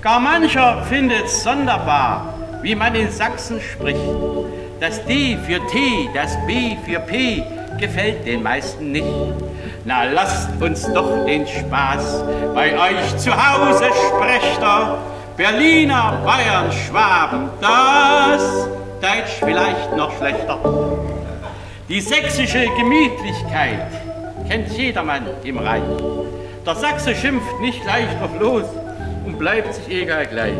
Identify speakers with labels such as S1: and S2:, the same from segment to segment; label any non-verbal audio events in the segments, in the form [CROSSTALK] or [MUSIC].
S1: Gar mancher findet's sonderbar, wie man in Sachsen spricht. Das D für T, das B für P gefällt den meisten nicht. Na, lasst uns doch den Spaß bei euch zu Hause sprechter. Berliner, Bayern, Schwaben, das Deutsch vielleicht noch schlechter. Die sächsische Gemütlichkeit kennt jedermann im Reich. Der Sachse schimpft nicht leicht auf los und bleibt sich egal gleich.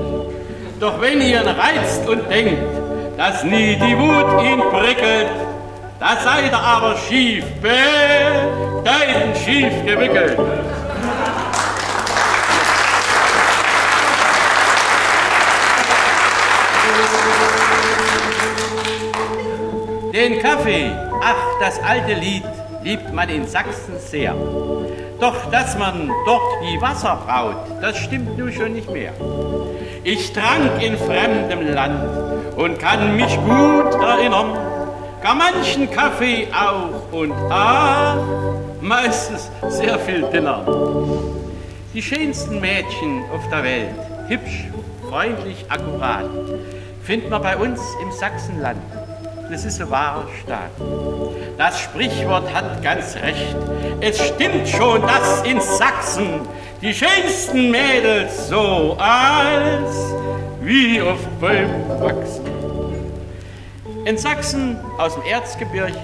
S1: Doch wenn ihr ihn reizt und denkt, dass nie die Wut ihn prickelt, da seid ihr aber schief, bedeutend schief gewickelt. Den Kaffee, ach, das alte Lied, liebt man in Sachsen sehr. Doch dass man dort wie Wasser braut, das stimmt nun schon nicht mehr. Ich trank in fremdem Land und kann mich gut erinnern, gar manchen Kaffee auch und ach, meistens sehr viel Dinner. Die schönsten Mädchen auf der Welt, hübsch, freundlich, akkurat, findet man bei uns im Sachsenland. Das ist ein wahrer Staat. Das Sprichwort hat ganz recht. Es stimmt schon, dass in Sachsen die schönsten Mädels so als wie auf Bäumen wachsen. In Sachsen, aus dem Erzgebirge,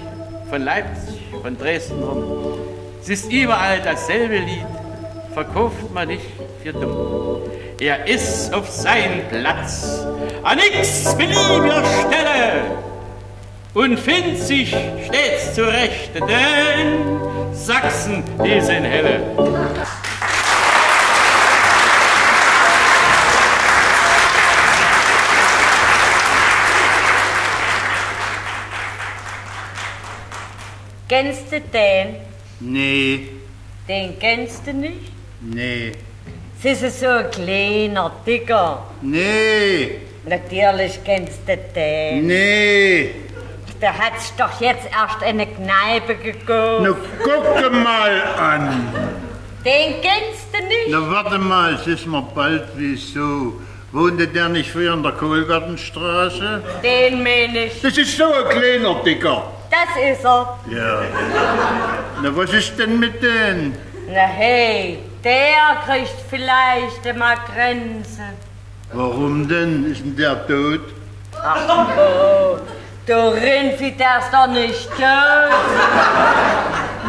S1: von Leipzig, von Dresden rum, es ist überall dasselbe Lied, verkauft man nicht für dumm. Er ist auf seinem Platz, an nix beliebiger Stelle, und findet sich stets zurecht, denn Sachsen, die sind helle.
S2: Kennst du den?
S3: Nee,
S2: Den kennst du nicht?
S3: nee,
S2: Das ist so ein kleiner, dicker.
S3: nee,
S2: Natürlich kennst du den.
S3: nee.
S2: Der hat sich doch jetzt erst in eine Kneipe gekauft.
S3: Na, gucke mal an.
S2: Den kennst du nicht?
S3: Na, warte mal, es ist mir bald wieso. Wohnte der nicht früher in der Kohlgartenstraße?
S2: Den meine ich.
S3: Das ist so ein kleiner Dicker.
S2: Das ist er.
S3: Ja. Na, was ist denn mit denen?
S2: Na hey, der kriegt vielleicht immer Grenze.
S3: Warum denn? Ist denn der tot?
S2: Ach, oh, du Rinfi, der ist doch nicht tot.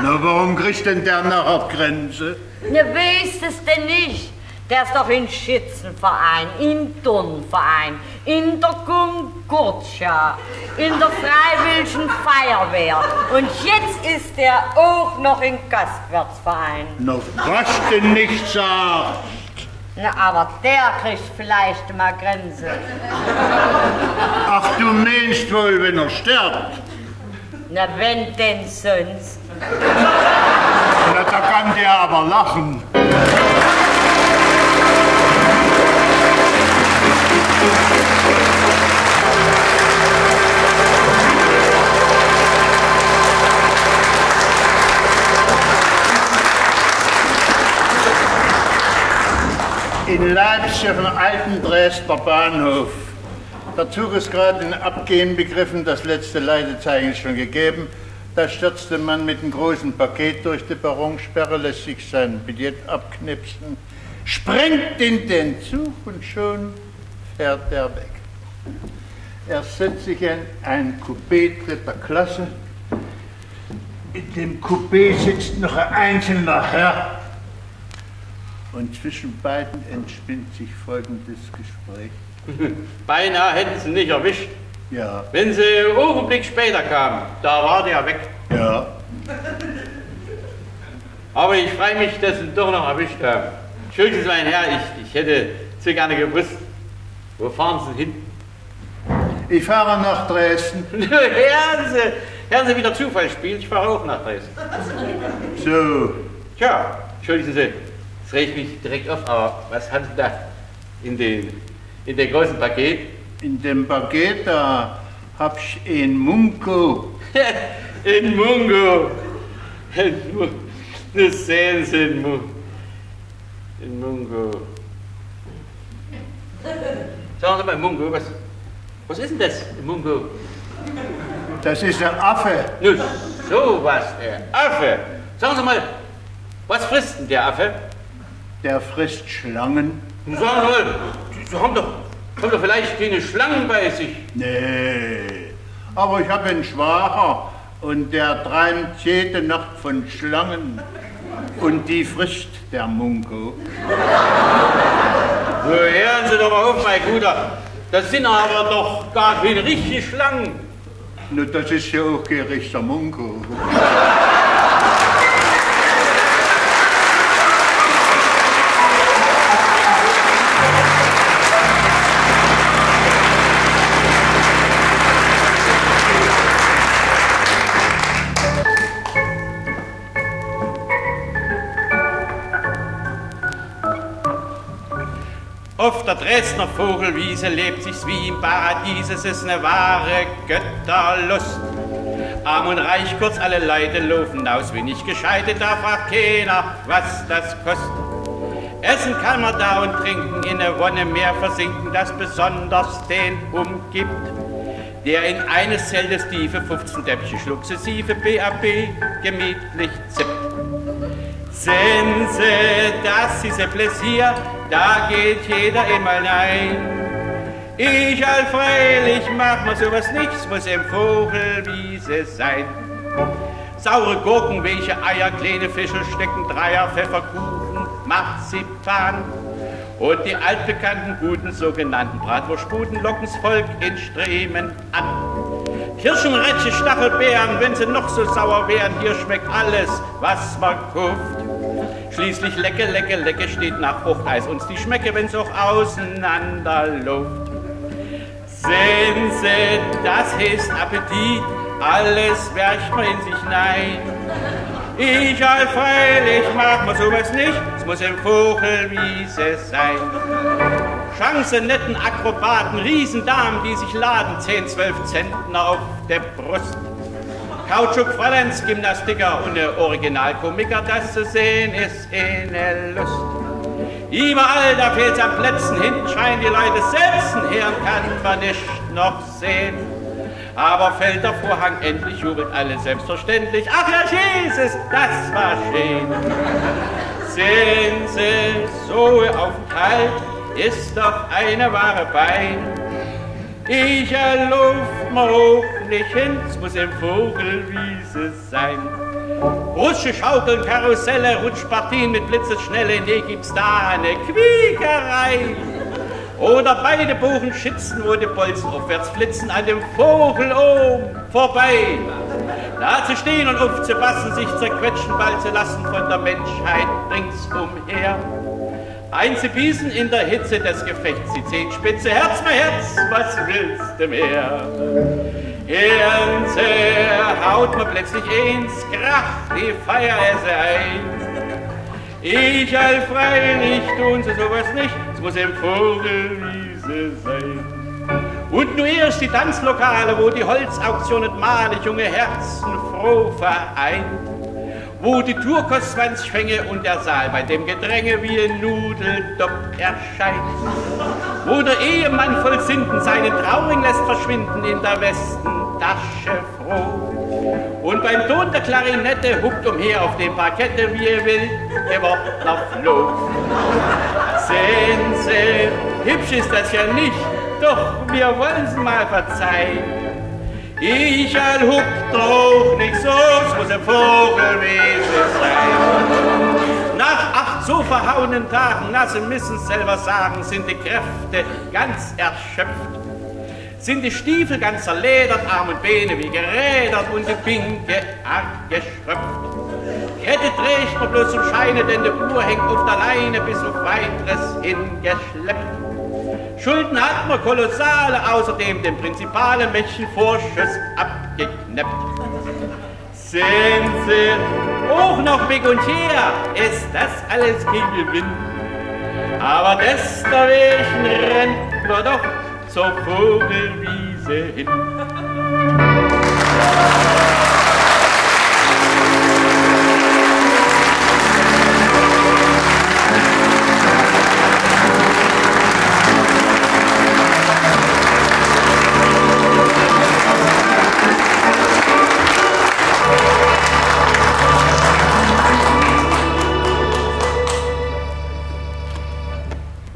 S3: Na, warum kriegt denn der nachher Grenze?
S2: Na, weißt es denn nicht? Der ist doch in Schützenverein, in Turnverein, in der Konkordia, in der Freiwilligen Feuerwehr. Und jetzt ist er auch noch im Gastwirtsverein.
S3: Na, was denn nicht sagt?
S2: Na, aber der kriegt vielleicht mal Grenze.
S3: Ach, du meinst wohl, wenn er stirbt?
S2: Na, wenn denn sonst?
S3: Na, da kann der aber lachen. In Leipzig auf dem alten Dresdner Bahnhof. Der Zug ist gerade in Abgehen begriffen, das letzte Leitezeichen ist schon gegeben. Da stürzte man mit einem großen Paket durch die Perronsperre, lässt sich sein Billett abknipsen, springt in den Zug und schon fährt er weg. Er setzt sich in ein Coupé dritter Klasse. In dem Coupé sitzt noch ein einzelner Herr. Und zwischen beiden entspinnt sich folgendes Gespräch. [LAUGHS]
S1: Beinahe hätten sie nicht erwischt.
S3: Ja,
S1: Wenn sie einen Augenblick später kamen, da war der weg.
S3: ja,
S1: Aber ich freue mich, dass sie ihn doch noch erwischt haben. Entschuldigen Sie, mein Herr, ich, ich hätte zu gerne gewusst, wo fahren Sie hin?
S3: ich fahre nach Dresden. [LAUGHS]
S1: hören Sie, hören Sie, wie der Zufall spielt, ich fahre auch nach Dresden.
S3: So,
S1: Tja, entschuldigen Sie, das regt mich direkt auf, aber was haben Sie da in den, in dem großen Paket?
S3: in dem Paket da hab ich ein Munko.
S1: in Mungo. [LAUGHS] Nur sehen Sie den, Mu den Mungo. Sagen Sie mal, Mungo, was, was ist denn das, Mungo?
S3: Das ist ein Affe.
S1: Nun, sowas, der Affe. Sagen Sie mal, was frisst denn der Affe?
S3: Der frisst Schlangen.
S1: Sagen Sie mal, Sie haben doch, haben doch vielleicht keine Schlangen bei sich.
S3: Nee. Aber ich habe einen Schwager und der träumt jede Nacht von Schlangen. Und die frisst der Munko.
S1: So, hören Sie doch mal auf, mein Guter. Das sind aber doch gar keine richtigen Schlangen.
S3: Nur das ist ja auch kein richtiger Munko.
S1: Dresdner Vogelwiese lebt sich's wie im Paradies, es ist eine wahre Götterlust. Arm und reich, kurz alle Leute laufen aus, wie nicht gescheite, da fragt keiner, was das kostet. Essen kann man da und trinken, in der Wonne mehr versinken, das besonders den umgibt. Der in eines Zeltes tiefe 15 Däppchen sukzessive BAB gemütlich zippt. Sehen Sie, das ist ein Pläsier, da geht jeder immer nein. Ich all freilich mach mir sowas nichts, muss im Vogelwiese sein. Saure Gurken, welche Eier, kleine Fische stecken, Dreier, Pfefferkuchen, Marzipan. Und die altbekannten guten sogenannten Bratwurstbuden locken's Volk in Streben an. Kirschen, Rätsche, Stachelbeeren, wenn sie noch so sauer wären, hier schmeckt alles, was man kauft. Schließlich lecke, lecke, lecke steht nach Fruchteis uns die Schmecke, wenn's auch auseinanderläuft. Sehen Sie, das ist Appetit, alles wercht man in sich nein. Ich all freilich mag man sowas nicht, es muss im Vogelwiese sein. Chance, netten Akrobaten, Riesendamen, die sich laden, 10, 12 Zentner auf der Brust. Kautschuk, Fräuleins, Gymnastiker und eine Originalkomiker, das zu sehen ist eine Lust. Überall, da fehlt's an Plätzen, hinten schreien die Leute setzen, her kann man nicht noch sehen. Aber fällt der Vorhang endlich, jubelt alle selbstverständlich. Ach ja, Jesus, das war schön. Sehen Sie, so Aufenthalt ist doch eine wahre Bein. Ich erlauf mir hoch nicht hin, es muss im Vogelwiese sein. Rutsche, Schaukeln, Karusselle, Rutschpartien mit Blitzesschnelle, nee, gibt's da eine Quiekerei. Oder beide Buchen schützen, wo die Bolzen aufwärts flitzen, an dem Vogel oben vorbei. Da zu stehen und aufzupassen, sich zerquetschen, bald zu lassen von der Menschheit ringsumher. Einzubiesen in der Hitze des Gefechts, die Zehenspitze, Herz, mein Herz, was willst du mehr? Sie, haut mir plötzlich ins Krach, die Feier esse ein. Ich all freilich tun sie sowas nicht, es muss im Vogelwiese sein. Und nur erst die Tanzlokale, wo die Holzauktionen malig junge Herzen froh vereint. Wo die Tour kostet 20 Fänge und der Saal bei dem Gedränge wie ein Nudeldopp erscheint. Wo der Ehemann voll Sinden seinen Trauring lässt verschwinden in der Westentasche froh. Und beim Ton der Klarinette hupt umher auf dem Parkette, wie er will, der Wortler floh. Sehen Sie, hübsch ist das ja nicht, doch wir wollen's mal verzeihen. Ich hupt drauf, nicht so, es muss ein Vogelwesen sein. Nach acht so verhauenen Tagen, na, Sie müssen selber sagen, sind die Kräfte ganz erschöpft. Sind die Stiefel ganz zerledert, Arm und Beine wie gerädert und die Pinke arg geschröpft. Kette trägt man bloß zum Scheine, denn die Uhr hängt auf der Leine bis auf weiteres hingeschleppt. Schulden hat man kolossale, außerdem dem prinzipalen Mädchenvorschuss abgeknappt. Sehen Sie, auch noch weg und her, ist das alles kein Gewinn. Aber deswegen rennt man doch zur Vogelwiese hin.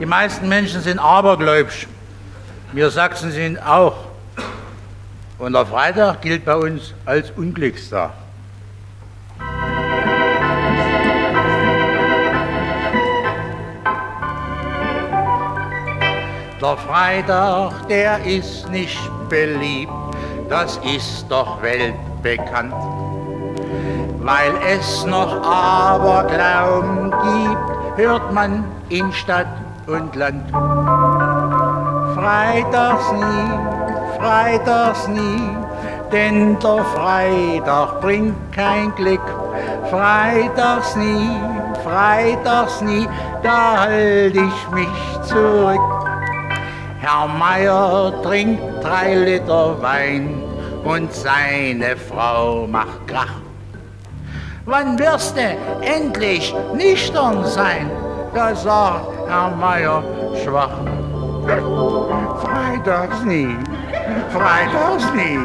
S4: Die meisten Menschen sind abergläubisch. Wir Sachsen sind auch. Und der Freitag gilt bei uns als Unglückstag. Der Freitag, der ist nicht beliebt, das ist doch weltbekannt. Weil es noch Aberglauben gibt, hört man in Stadt und Land. Freitags nie, freitags nie, denn der Freitag bringt kein Glück. Freitags nie, freitags nie, da halt ich mich zurück. Herr Meier trinkt drei Liter Wein und seine Frau macht Krach. Wann wirst du endlich nüchtern sein? Da sagt Herr Meier schwach. Freitags nie, freitags nie,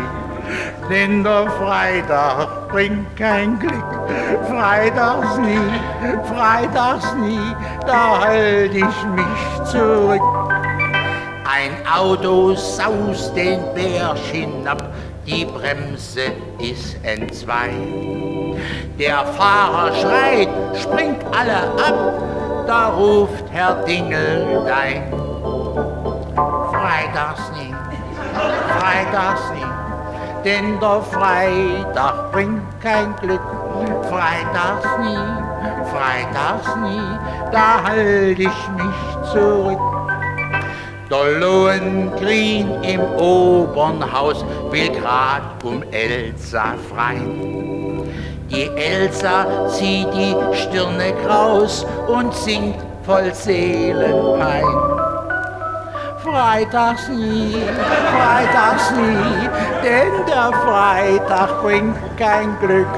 S4: denn der Freitag bringt kein Glück. Freitags nie, freitags nie, da halt ich mich zurück. Ein Auto saust den Berg hinab, die Bremse ist entzwei. Der Fahrer schreit, springt alle ab, da ruft Herr Dingeldein. Freitags nie, freitags nie, denn der Freitag bringt kein Glück. Freitags nie, freitags nie, da halt ich mich zurück. Der Lohengrin im Obernhaus will grad um Elsa freien. Die Elsa zieht die Stirne kraus und singt voll Seelenpein. Freitags nie, freitags nie, denn der Freitag bringt kein Glück.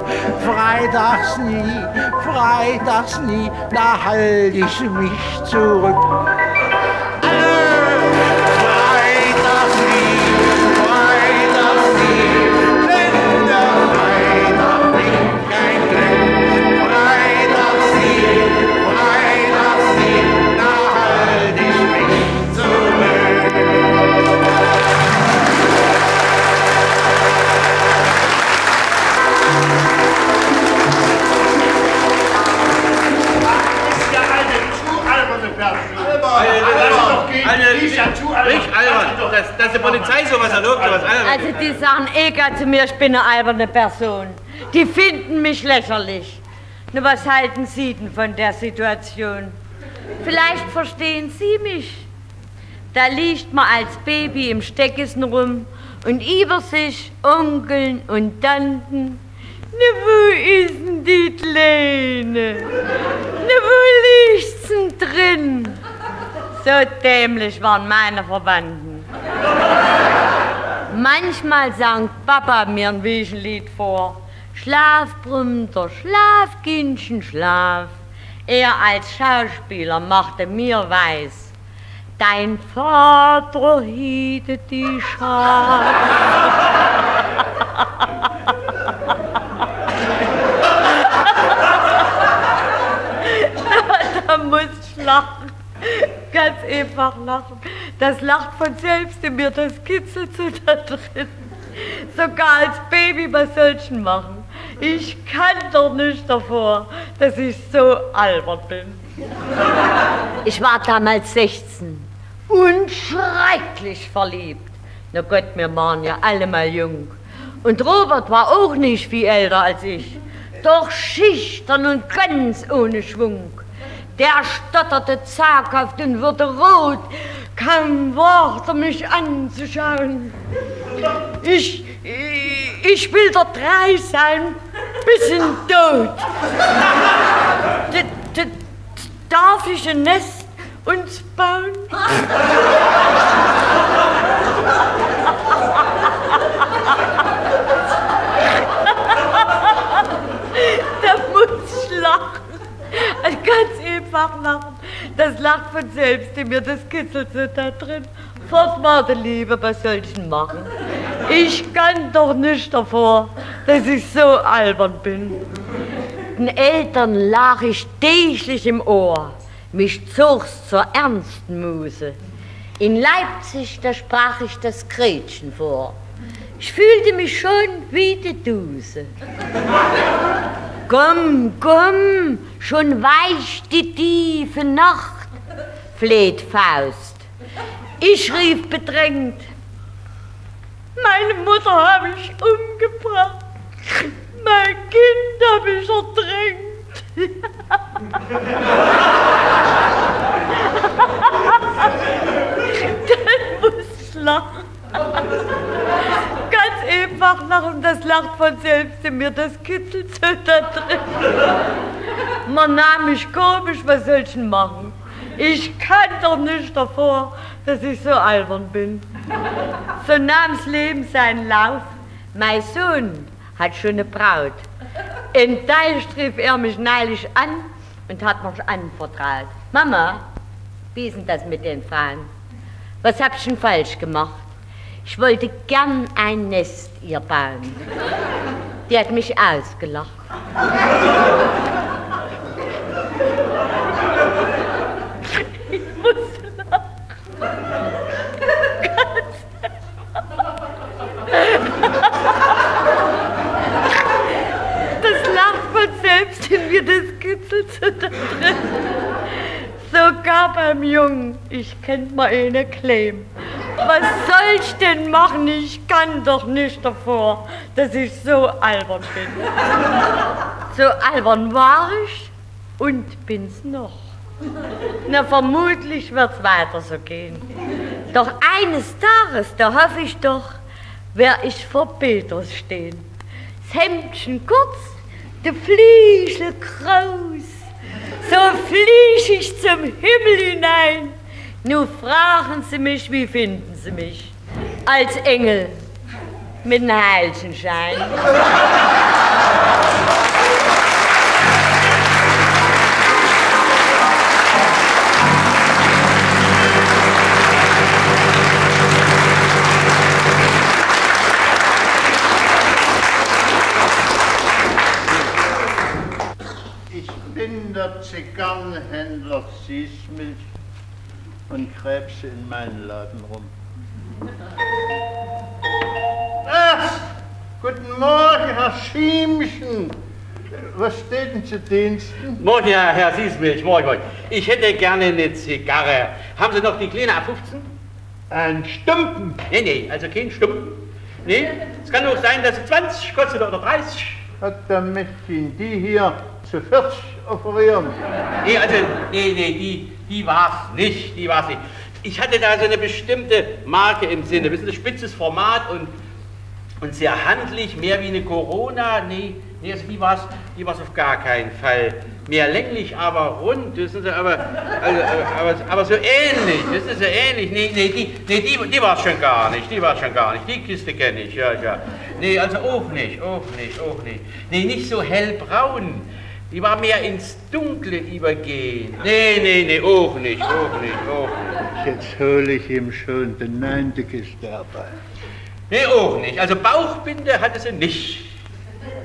S4: Freitags nie, freitags nie, da halt ich mich zurück.
S3: Die
S2: sagen eh gar zu mir, ich bin eine alberne Person. Die finden mich lächerlich. Nur was halten Sie denn von der Situation? Vielleicht verstehen Sie mich. Da liegt man als Baby im Steckkissen rum und über sich Onkeln und Tanten. Na, wo ist denn die Kleine? Na, wo liegt's denn drin? So dämlich waren meine Verwandten. Manchmal sang Papa mir ein Wiesenlied vor. Schlaf, Brümter, schlaf, Kindchen, schlaf. Er als Schauspieler machte mir weiß, dein Vater hietet die Schaf. [LAUGHS] da muss ich lachen. Ganz einfach lachen. Das lacht von selbst in mir, das kitzelt so da drin. Sogar als Baby, ich denn machen? Ich kann doch nicht davor, dass ich so albern bin. Ich war damals 16 und schrecklich verliebt. Na Gott, wir waren ja alle mal jung. Und Robert war auch nicht viel älter als ich. Doch schüchtern und ganz ohne Schwung. Der stotterte zaghaft und wurde rot, kein Wort, um mich anzuschauen. Ich, ich, will der drei sein, bis in Tod. D -d darf ich ein Nest uns bauen? da muss ich lachen. Ganz einfach lachen. Das lacht von selbst in mir, das kitzelt so da drin. Fortwarte Liebe, ich denn machen? Ich kann doch nicht davor, dass ich so albern bin. Den Eltern lag ich täglich im Ohr. mich zog's zur ernsten Muse. In Leipzig, da sprach ich das Gretchen vor. Ich fühlte mich schon wie die Duse. Komm, komm, schon weicht die tiefe Nacht, fleht Faust. Ich rief bedrängt, meine Mutter habe ich umgebracht, mein Kind habe ich ertränkt. [LAUGHS] Dann muss ich lachen. Ganz einfach lachen, das lacht von selbst in mir, das kitzelt so da drin. Man nahm mich komisch, was soll ich denn machen? Ich kann doch nicht davor, dass ich so albern bin. So nahm's Leben seinen Lauf. Mein Sohn hat schon eine Braut. Enttäuscht rief er mich neulich an und hat mich anvertraut. Mama, wie ist denn das mit den Frauen? Was hab ich denn falsch gemacht? Ich wollte gern ein Nest ihr bauen. Die hat mich ausgelacht. Ich muss lachen. Das lacht von selbst in mir, das kitzelt so da drin. Sogar beim Jungen, ich kennt mal eine Claim. Was soll ich denn machen? Ich kann doch nicht davor, dass ich so albern bin. So albern war ich und bin's noch. Na, vermutlich wird's weiter so gehen. Doch eines Tages, da hoffe ich doch, wer ich vor Peters stehen. Das Hemdchen kurz, der Fliesel kraus. So flieg ich zum Himmel hinein. Nun fragen Sie mich, wie finden Sie mich? Als Engel mit einem Heilchenschein.
S3: Ich bin der Zigarrenhändler Süßmilch und krebse in meinen Laden rum. Ach, guten Morgen, Herr Schiemchen. Was steht denn zu Diensten?
S1: Morgen, ja, Herr Siesmilch, morgen, morgen. Ich hätte gerne eine Zigarre. Haben Sie noch die kleine A15?
S3: Ein Stumpen.
S1: Nee, nee, also kein Stumpen. Nee, es kann auch sein, dass sie 20 kostet oder 30.
S3: Hat der Mädchen die hier zu 40 offerieren?
S1: Nee, also, nee, nee, die, die war's nicht, die war's nicht. Ich hatte da so eine bestimmte Marke im Sinne, wissen Sie, spitzes Format und, und sehr handlich, mehr wie eine Corona, nee, nee, also die war's, die war's auf gar keinen Fall. Mehr länglich, aber rund, wissen Sie, aber, also, aber, aber so ähnlich, wissen Sie, so ähnlich, nee, nee, die, nee, die, die war's schon gar nicht, die war's schon gar nicht, die Kiste kenne ich, ja, ja. Nee, also auch nicht, auch nicht, auch nicht. Nee, nicht so hellbraun. Die war mehr ins Dunkle übergehen. Nee, nee, nee, auch nicht, auch nicht, auch nicht.
S3: Jetzt hole ich ihm schon die neunte Kiste herbei.
S1: Nee, auch nicht. Also Bauchbinde hatte sie nicht.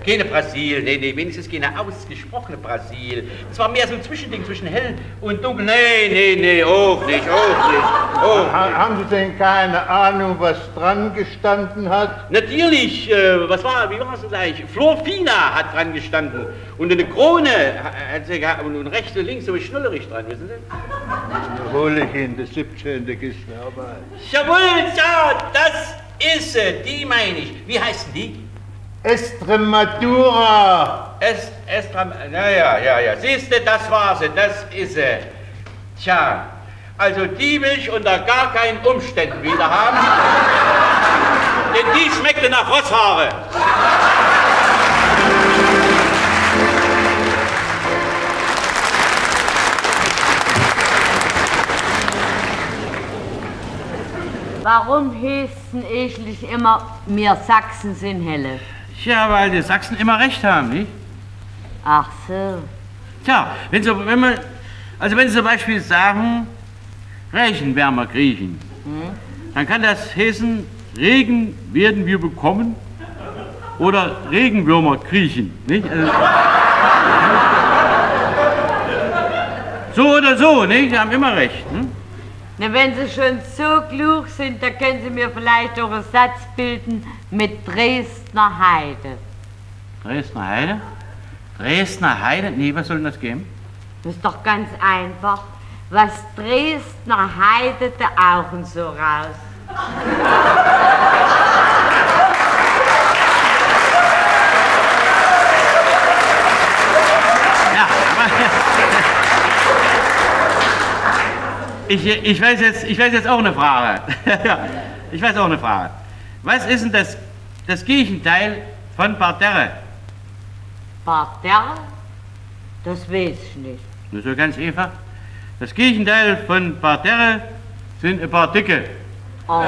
S1: Keine Brasil, nee, nee, wenigstens keine ausgesprochene Brasil. Es war mehr so ein Zwischending zwischen hell und dunkel. Nee, nee, nee, auch nicht, auch nicht, auch
S3: Ha
S1: nicht.
S3: haben Sie denn keine Ahnung, was dran gestanden hat?
S1: Natürlich, äh, was war, wie war es denn gleich? Florfina hat dran gestanden. Und eine Krone hat sie gehabt und und rechts und links so schnullerig dran, wissen Sie?
S3: Ihnen die 17. Kiste herbei.
S1: Jawohl, ja, das ist sie, die meine ich. Wie heißen die?
S3: Estremadura.
S1: Es, Estram, naja, ja, ja, siehst du, das war sie, das ist sie. Tja, also die will ich unter gar keinen Umständen wieder haben. Denn die schmeckte nach Rosshaare.
S2: Warum hießen eigentlich immer, wir Sachsen sind helle?
S1: Tja, weil die Sachsen immer recht haben, nicht?
S2: Ach so.
S1: Tja, wenn Sie, wenn man, also wenn Sie zum Beispiel sagen, Regenwärmer kriechen, dann kann das heißen, Regen werden wir bekommen oder Regenwürmer kriechen, nicht? Also, [LAUGHS] so oder so, ne? Sie haben immer recht. Hm?
S2: Na, wenn Sie schon so klug sind, dann können Sie mir vielleicht auch einen Satz bilden mit Dresdner Heide.
S1: Dresdner Heide? Dresdner Heide? Nee, was soll denn das geben?
S2: Das ist doch ganz einfach. Was Dresdner Heide der Augen so raus.
S1: Ich, ich, weiß jetzt, ich weiß jetzt auch eine Frage. [LAUGHS] ich weiß auch eine Frage. Was ist denn das, das Gegenteil von Parterre?
S2: Parterre? Das weiß ich nicht.
S1: Nur so ganz einfach. Das Gegenteil von Parterre sind ein paar Dicke.
S2: Oh.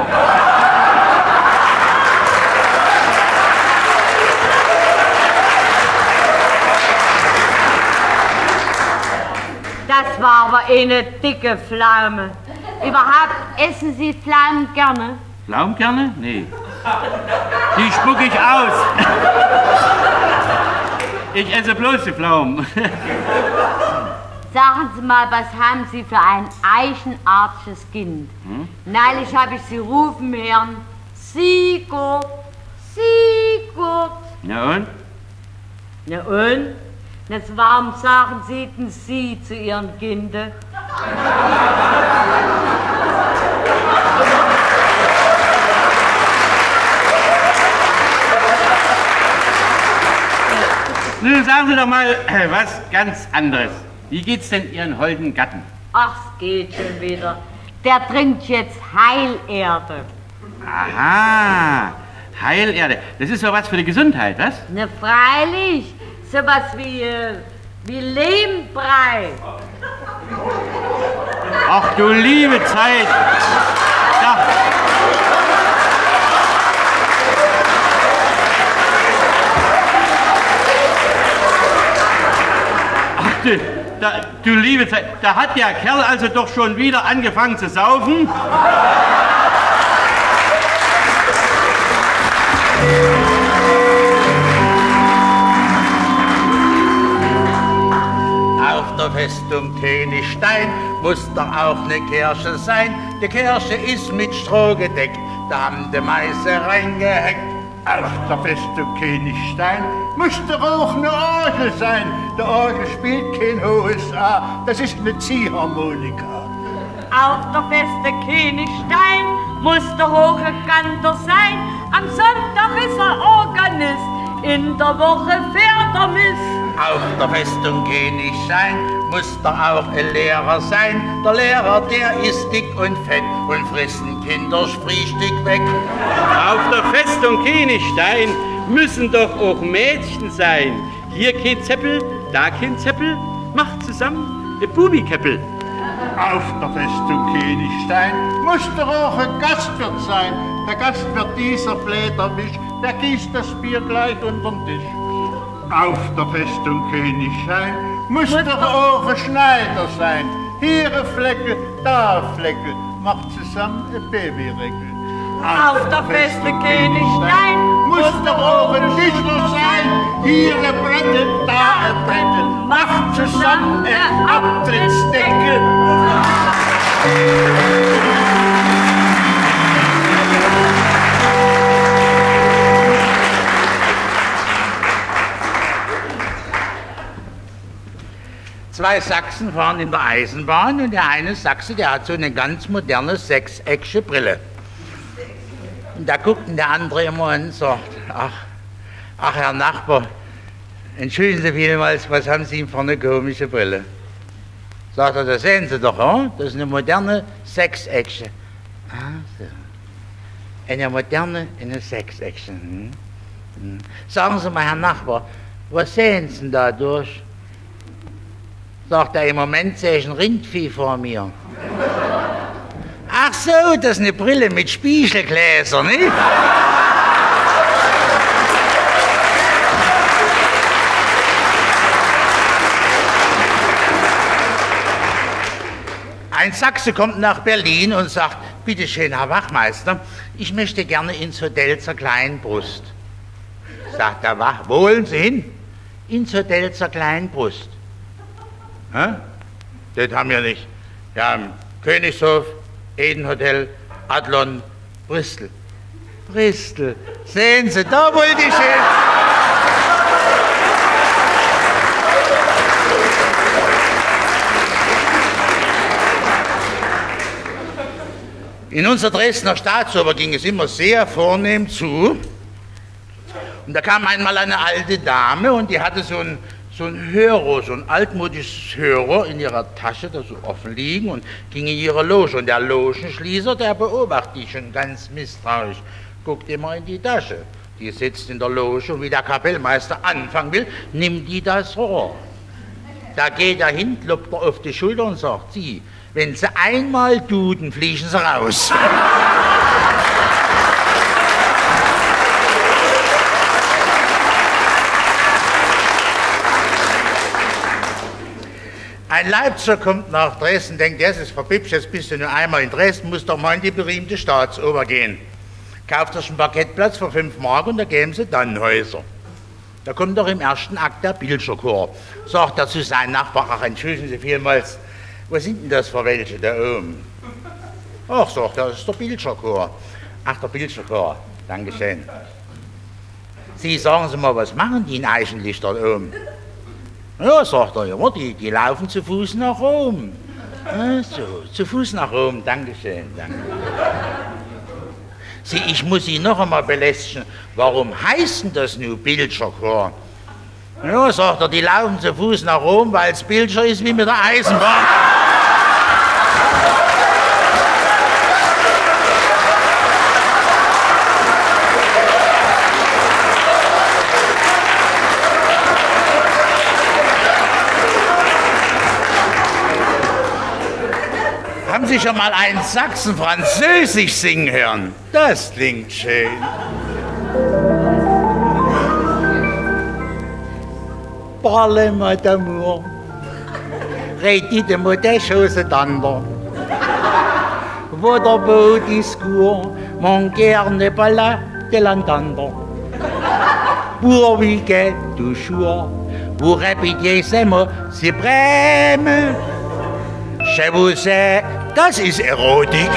S2: Eine dicke Pflaume. Überhaupt essen Sie Pflaumen gerne?
S1: Pflaumenkerne? Nee. Die spuck ich aus. Ich esse bloß die Pflaumen.
S2: Sagen Sie mal, was haben Sie für ein eichenartiges Kind? Neulich habe ich Sie rufen hören. Sigurd, Sigurd.
S1: Na und?
S2: Na und? Jetzt warum sagen Sie denn Sie zu Ihren Kindern?
S1: Nun sagen Sie doch mal [CLEARS THROAT] was ganz anderes. Wie geht's denn Ihren holden Gatten?
S2: Ach, es geht schon wieder. Der trinkt jetzt Heilerde.
S1: Aha, Heilerde. Das ist doch was für die Gesundheit, was?
S2: Ne, freilich. Sowas wie, äh, wie Lehmbrei.
S1: Ach du liebe Zeit. Da. Ach du, da, du liebe Zeit. Da hat der Kerl also doch schon wieder angefangen zu saufen.
S4: Der Festung Königstein muss doch auch ne Kirche sein. Die Kirche ist mit Stroh gedeckt, da haben die Meise reingehängt.
S3: Auf der Festung Königstein muss doch auch eine Orgel sein. Der Orgel spielt kein hohes A, das ist eine Ziehharmonika.
S2: Auf der Feste Königstein muss der hohe Kantor sein. Am Sonntag ist er Organist, in der Woche fährt er Mist.
S4: Auf der Festung Königstein muss doch auch ein Lehrer sein. Der Lehrer, der ist dick und fett und frisst ein Kindersfrühstück weg.
S1: Auf der Festung Königstein müssen doch auch Mädchen sein. Hier kein Zeppel, da kein Zeppel, macht zusammen ein Bubikäppel.
S3: Auf der Festung Königstein muss doch auch ein Gastwirt sein. Der Gastwirt dieser Blättermisch, der gießt das Bier gleich unterm Tisch. Auf der Festung Königstein muss doch auch ein Schneider sein. Hier ein Flecke, da ein Flecke, macht zusammen ein Babyrecke.
S2: Auf der Feste Königstein
S3: muss doch auch ein Tischler sein. Hier eine Brette, da eine Brette, macht zusammen eine Abtrittsdecke.
S4: Zwei Sachsen fahren in der Eisenbahn und der eine Sachse, der hat so eine ganz moderne sechseckige Brille. Und da guckt der andere immer und sagt, ach, ach Herr Nachbar, entschuldigen Sie vielmals, was haben Sie für eine komische Brille? Sagt er, das sehen Sie doch, hm? das ist eine moderne sechseckige. Ah. Eine moderne, eine sechseckige. Hm? Hm. Sagen Sie mal, Herr Nachbar, was sehen Sie denn da durch? Sagt er, im Moment sehe ich ein Rindvieh vor mir. Ach so, das ist eine Brille mit Spiegelgläsern, nicht? Ein Sachse kommt nach Berlin und sagt, bitte schön, Herr Wachmeister, ich möchte gerne ins Hotel zur Kleinbrust. Sagt der Wach, wo wollen Sie hin? Ins Hotel zur Kleinbrust. Hä? das haben wir nicht. Wir haben Königshof, Edenhotel, Adlon, Bristol. Bristol. Sehen Sie, da wollte ich hin. In unserer Dresdner Staatsoper ging es immer sehr vornehm zu. Und da kam einmal eine alte Dame und die hatte so ein, so ein Hörer, so ein altmodisches Hörer in ihrer Tasche, da so offen liegen und ging in ihre Loge. Und der Logenschließer, der beobachtet die schon ganz misstrauisch, guckt immer in die Tasche. Die sitzt in der Loge und wie der Kapellmeister anfangen will, nimmt die das Rohr. Da geht er hin, klopft er auf die Schulter und sagt, Sie, wenn Sie einmal duden, fliegen Sie raus. [LAUGHS] Ein Leipziger kommt nach Dresden, denkt, das ist verpippt, jetzt bist du nur einmal in Dresden, musst doch mal in die berühmte Staatsoper gehen. Kauft sich einen Parkettplatz für 5 Mark und da geben sie Dannhäuser. Da kommt doch im ersten Akt der Pilscherchor. Sagt er zu seinem Nachbar, ach, entschuldigen Sie vielmals, was sind denn das für welche da oben? Ach, sagt er, das ist der Pilscherchor. Ach, der Pilscherchor, Dankeschön. Sie, sagen Sie mal, was machen die in eigentlich dort oben? Ja, sagt er, ja, die, die laufen zu Fuß nach Rom. Ach so, zu Fuß nach Rom, Dankeschön, danke. Sie, ich muss Sie noch einmal belästigen. Warum heißt denn das nun Pilscherchor? Ja, sagt er, die laufen zu Fuß nach Rom, weil es Pilscher ist wie mit der Eisenbahn. Sie schon mal einen Sachsen Französisch singen hören? Das klingt schön. Parlez-moi d'amour. Redites-moi des choses tendres. Votre beau discours, mon cœur n'est pas là de l'entendre. Pourvu que toujours vous répétiez ces mots suprêmes. Je vous sais, das ist Erotik.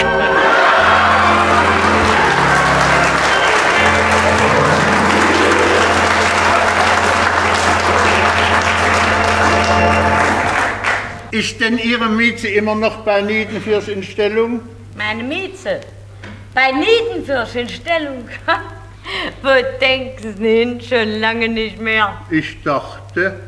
S3: Ist denn Ihre Miete immer noch bei Niedenfürst in Stellung?
S2: Meine Mieze. Bei Niedenfürst in Stellung. [LAUGHS] Wo denken Sie hin? Schon lange nicht mehr.
S3: Ich dachte,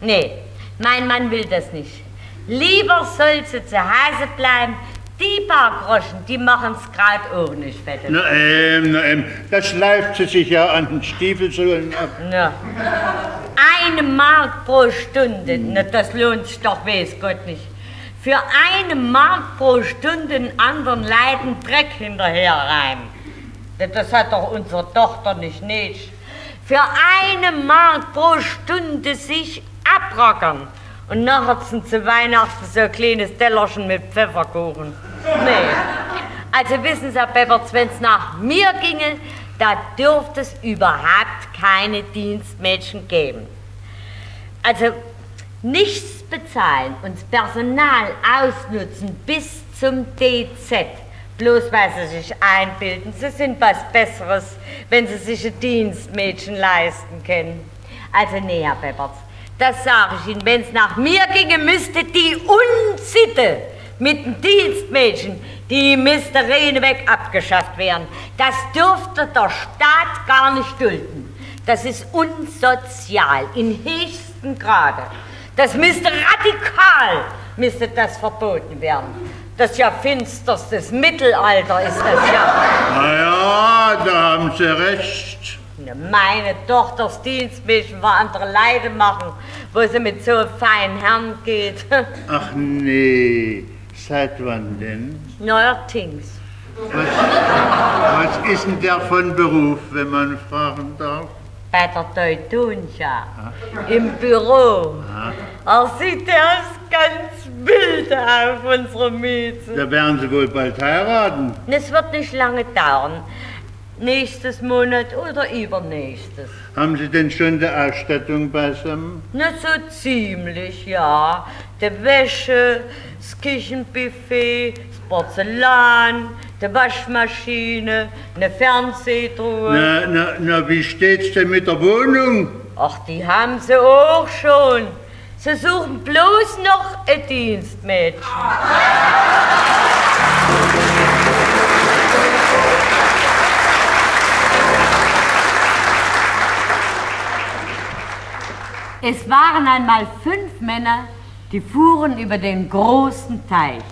S2: Nee, mein Mann will das nicht. Lieber soll sie zu Hause bleiben. Die paar Groschen, die machen's grad auch nicht fett.
S3: na ähm, na ähm, das schleift sie sich ja an den Stiefelsohlen ab.
S2: Na. Eine Mark pro Stunde, na, das lohnt sich doch, weiß Gott nicht. Für eine Mark pro Stunde einen anderen Leiden Dreck hinterher reimen. Das- Das hat doch unsere Tochter nicht nötig. Für eine Mark pro Stunde sich abrockern. Und nachher zu Weihnachten so ein kleines Tellerchen mit Pfefferkuchen. Nee. Also wissen Sie, Herr Peppertz, wenn es nach mir ginge, da dürfte es überhaupt keine Dienstmädchen geben. Also nichts bezahlen und das Personal ausnutzen bis zum DZ. Bloß weil sie sich einbilden, sie sind was Besseres, wenn sie sich ein Dienstmädchen leisten können. Also nee, Herr Peppertz, das sage ich Ihnen, wenn es nach mir ginge, müsste die Unsitte mit dem Dienstmädchen, die Mysterien weg abgeschafft werden. Das dürfte der Staat gar nicht dulden. Das ist unsozial, in höchstem Grade. Das müsste radikal, müsste das verboten werden. Das ist ja finsterstes Mittelalter, ist das ja.
S3: Na ja, da haben Sie recht.
S2: Meine Tochters Dienstmädchen war andere Leide machen, wo sie mit so feinen Herrn geht. [LAUGHS]
S3: Ach nee, seit wann denn?
S2: Neuerdings.
S3: Was, was ist denn der von Beruf, wenn man fragen darf?
S2: Bei der Teutonia. Im Büro. Er sieht erst ganz wild auf, unsere Miete.
S3: Da werden Sie wohl bald heiraten.
S2: Es wird nicht lange dauern. Nächstes Monat oder übernächstes.
S3: Haben Sie denn schon die Ausstattung beisammen?
S2: Na, so ziemlich, ja. Die Wäsche, das Küchenbuffet, das Porzellan, die Waschmaschine, eine Fernsehtruhe.
S3: Na, na, na, wie steht's denn mit der Wohnung?
S2: Ach, die haben sie auch schon. Sie suchen bloß noch ein Dienstmädchen. [LAUGHS] Es waren einmal fünf Männer, die fuhren über den großen Teich.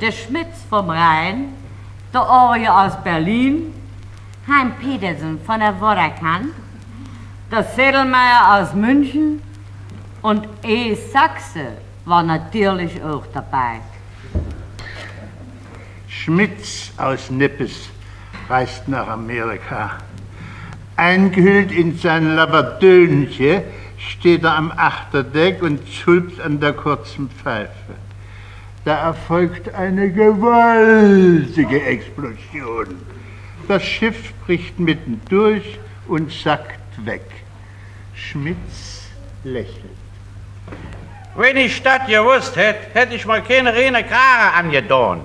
S2: Der Schmitz vom Rhein, der Orje aus Berlin, Hein Petersen von der Vodakant, der Seddelmeier aus München und E. Sachse war natürlich auch dabei.
S3: Schmitz aus Nippes reist nach Amerika. Eingehüllt in sein Labardönche steht er am Achterdeck und zulpt an der kurzen Pfeife. Da erfolgt eine gewaltige Explosion. Das Schiff bricht mitten durch und sackt weg. Schmitz lächelt.
S1: Wenn ich das gewusst hätte, hätte ich mal keine reine Krare angetan.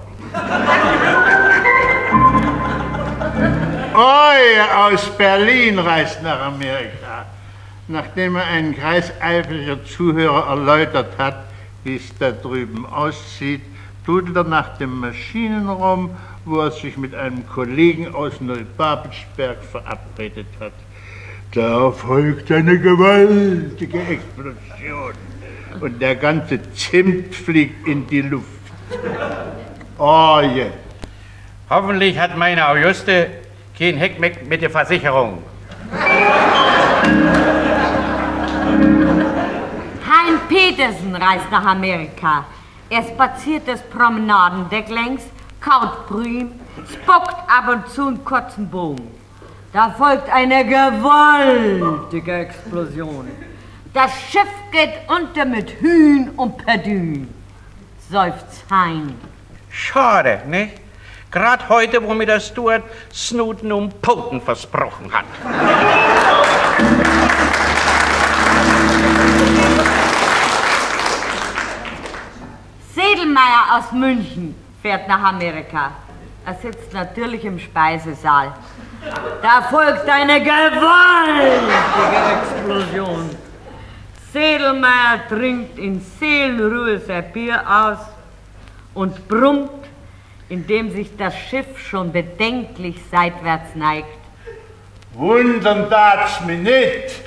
S3: Oi aus Berlin reist nach Amerika. Nachdem er ein kreiseifriger Zuhörer erläutert hat, wie es da drüben aussieht, dudelt er nach dem Maschinenraum, wo er sich mit einem Kollegen aus Neubabelsberg verabredet hat. Da folgt eine gewaltige Explosion und der ganze Zimt fliegt in die Luft. Oh je.
S1: Hoffentlich hat meine Auguste kein Heckmeck mit der Versicherung.
S2: Petersen reist nach Amerika. Er spaziert das Promenadendeck längs, kaut Prüm, spuckt ab und zu einen kurzen Bogen. Da folgt eine gewaltige Explosion. Das Schiff geht unter mit Hühn und Perdün. Seufzt Hein.
S1: Schade, ne? Gerade heute, wo mir der Stuart Snuten um Poten versprochen hat.
S2: Sedelmeier aus München fährt nach Amerika. Er sitzt natürlich im Speisesaal. Da folgt eine gewaltige Explosion. Sedelmeier trinkt in Seelenruhe sein Bier aus und brummt, indem sich das Schiff schon bedenklich seitwärts neigt.
S3: Wundern darf's mich nicht,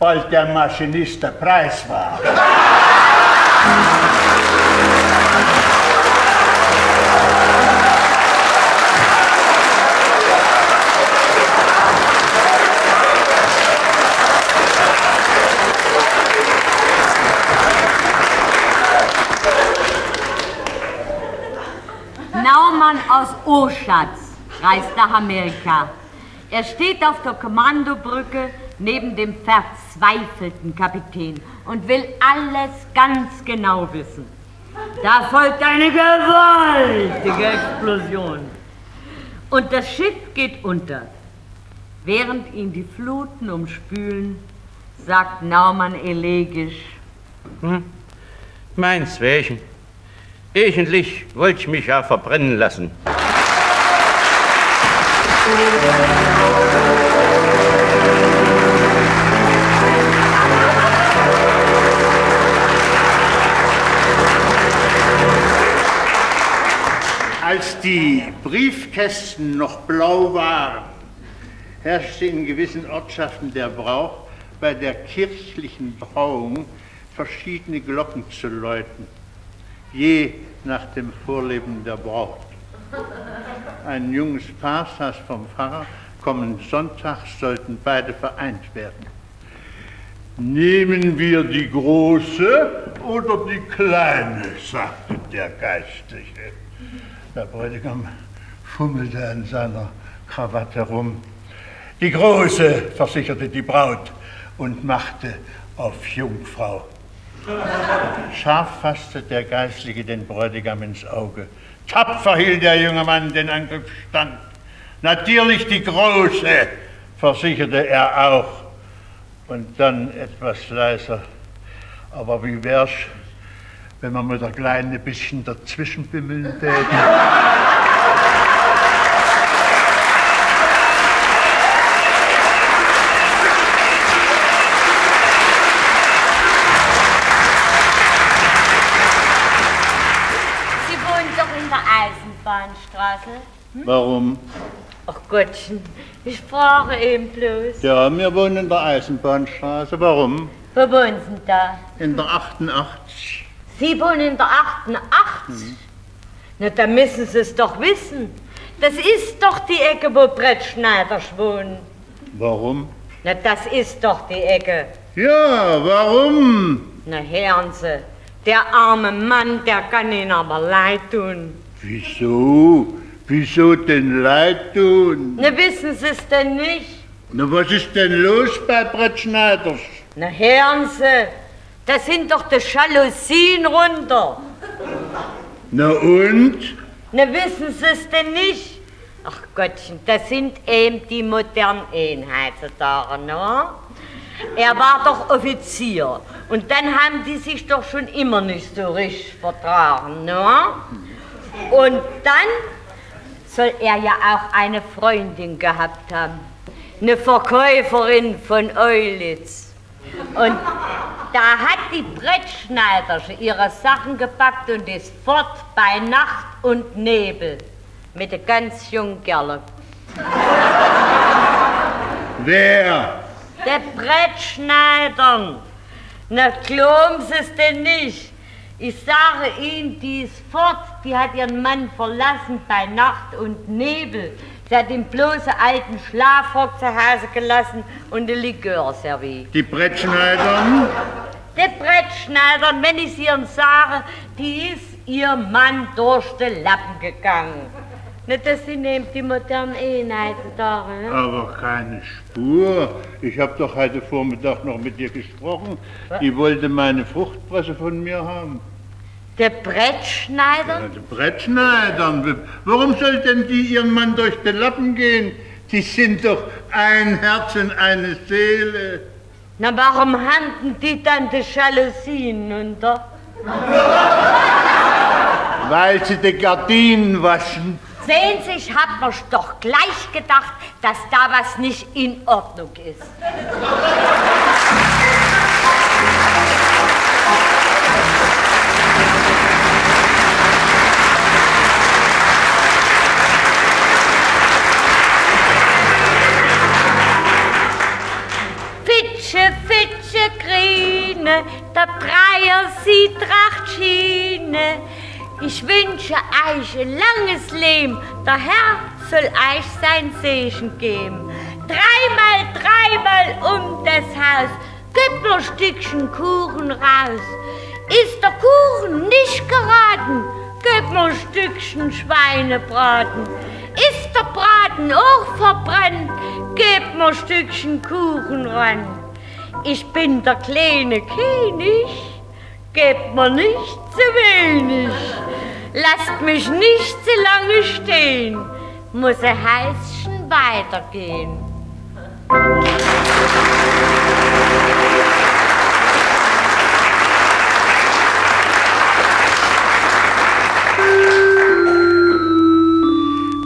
S3: bald der Maschinist der Preis war.
S2: Reist nach Amerika. Er steht auf der Kommandobrücke neben dem verzweifelten Kapitän und will alles ganz genau wissen. Da folgt eine gewaltige Explosion. Und das Schiff geht unter. Während ihn die Fluten umspülen, sagt Naumann elegisch,
S1: Meins welchen. Eigentlich wollte ich mich ja verbrennen lassen.
S3: Als die Briefkästen noch blau waren, herrschte in gewissen Ortschaften der Brauch, bei der kirchlichen Trauung verschiedene Glocken zu läuten, je nach dem Vorleben der Braut. Ein junges Paar saß vom Pfarrer, kommenden Sonntag sollten beide vereint werden. Nehmen wir die große oder die kleine, sagte der Geistliche. Der Bräutigam fummelte an seiner Krawatte rum. Die große, versicherte die Braut und machte auf Jungfrau. Scharf fasste der Geistliche den Bräutigam ins Auge. Tapfer hielt der junge Mann den Angriff stand. Natürlich die große, versicherte er auch. Und dann etwas leiser. Aber wie wär's, wenn wir mit der Kleinen ein bisschen dazwischen bimmeln täten?
S2: Eisenbahnstraße.
S3: Warum?
S2: Ach Gottchen, ich frage eben bloß.
S3: Ja, wir wohnen in der Eisenbahnstraße. Warum?
S2: Wo wohnen Sie da?
S3: In der 88.
S2: Sie wohnen in der 88? Na, dann müssen Sie es doch wissen. Das ist doch die Ecke, wo Brett Schneider wohnt.
S3: Warum?
S2: Na, das ist doch die Ecke.
S3: Ja, warum?
S2: Na, hören Sie, der arme Mann, der kann Ihnen aber leid tun.
S3: Wieso? Wieso denn leid tun?
S2: Na, wissen Sie es denn nicht?
S3: Na, was ist denn los bei Brett Schneiders?
S2: Na, hören Sie, das sind doch die Jalousien runter.
S3: Na und?
S2: Na, wissen Sie es denn nicht? Ach Gottchen, das sind eben die modernen Einheitstage, ne? Er war doch Offizier und dann haben die sich doch schon immer nicht so richtig vertragen, ne? Und dann soll er ja auch eine Freundin gehabt haben, eine Verkäuferin von Eulitz. Und da hat die Brettschneidersche ihre Sachen gepackt und ist fort bei Nacht und Nebel mit der ganz jungen Gerle.
S3: Wer?
S2: Der Brettschneidern. Na, glauben Sie es denn nicht? Ich sage Ihnen, die ist fort. Die hat ihren Mann verlassen bei Nacht und Nebel. Sie hat den bloßen alten Schlafrock zu Hause gelassen und eine Likör serviert.
S3: Die Brettschneidern?
S2: Der Brettschneider, wenn ich Ihnen sage, die ist ihr Mann durch den Lappen gegangen. Nicht, dass Sie nehmen die modernen Einheiten da, ne?
S3: Aber keine Spur. Ich habe doch heute Vormittag noch mit ihr gesprochen. Die wollte meine Fruchtpresse von mir haben.
S2: Der Brettschneider?
S3: Ja, die Brettschneidern. Warum soll denn die ihren Mann durch den Lappen gehen? Die sind doch ein Herz und eine Seele.
S2: Na, warum handeln die dann die Jalousien unter?
S3: Weil sie die Gardinen waschen.
S2: Sehen Sie, ich hab mir doch gleich gedacht, dass da was nicht in Ordnung ist. Fitsche, Fitsche, Grine, der Dreier sieht Tracht Schiene. Ich wünsche euch ein langes Leben, der Herr soll euch sein Segen geben. Dreimal, dreimal um das Haus, gib mir ein Stückchen Kuchen raus. Ist der Kuchen nicht geraten, gib mir ein Stückchen Schweinebraten. Ist der Braten auch verbrannt, gib mir ein Stückchen Kuchen ran. Ich bin der kleine König, gebt mir nicht zu wenig. Lasst mich nicht zu lange stehen, muss ein Heißchen weitergehen.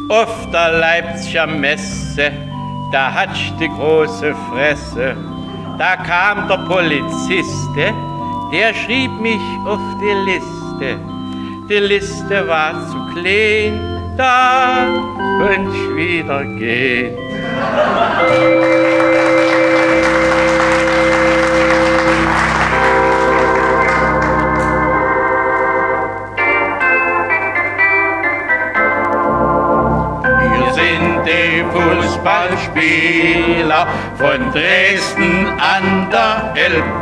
S1: Auf der Leipziger Messe, da hat die große Fresse. Da kam der Poliziste, der schrieb mich auf die Liste. Die Liste war zu klein, da ich wieder gehen. Wir sind die Fußballspieler von Dresden an der Elb.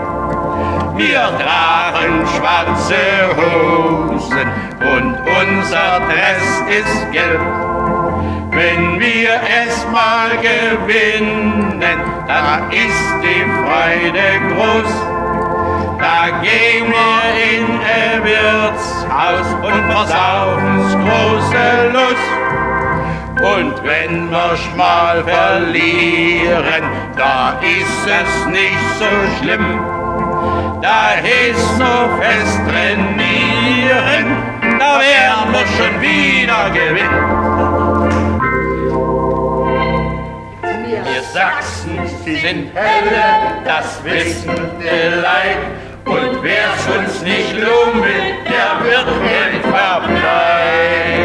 S1: Wir tragen schwarze Hosen und unser Dress ist gelb. Wenn wir es mal gewinnen, dann ist die Freude groß. Da gehen wir in ein Wirtshaus und versaufen's große Lust. Und wenn wir's mal verlieren, da ist es nicht so schlimm da ist noch fest trainieren, da werden wir schon wieder gewinnen. Wir Sachsen sind helle, das wissen der Leid. Und wer's uns nicht lummelt, der wird im Verbleib.